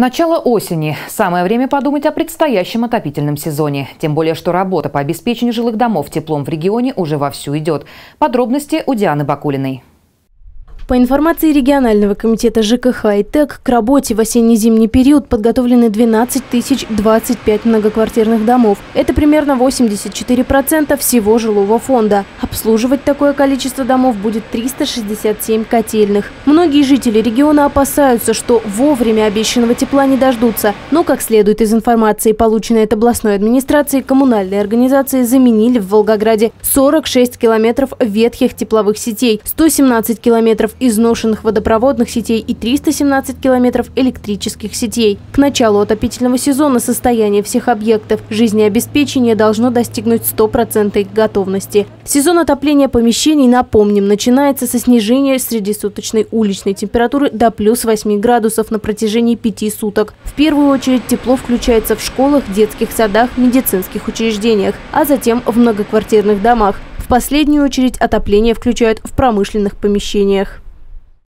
Начало осени. Самое время подумать о предстоящем отопительном сезоне. Тем более, что работа по обеспечению жилых домов теплом в регионе уже вовсю идет. Подробности у Дианы Бакулиной. По информации регионального комитета ЖКХ и ТЭК, к работе в осенне-зимний период подготовлены 12 025 многоквартирных домов. Это примерно 84% всего жилого фонда. Обслуживать такое количество домов будет 367 котельных. Многие жители региона опасаются, что вовремя обещанного тепла не дождутся. Но, как следует из информации, полученной от областной администрации, коммунальные организации заменили в Волгограде 46 километров ветхих тепловых сетей, 117 километров изношенных водопроводных сетей и 317 километров электрических сетей. К началу отопительного сезона состояние всех объектов жизнеобеспечения должно достигнуть 100% готовности. Сезон отопления помещений, напомним, начинается со снижения среднесуточной уличной температуры до плюс 8 градусов на протяжении 5 суток. В первую очередь тепло включается в школах, детских садах, медицинских учреждениях, а затем в многоквартирных домах. В последнюю очередь отопление включают в промышленных помещениях.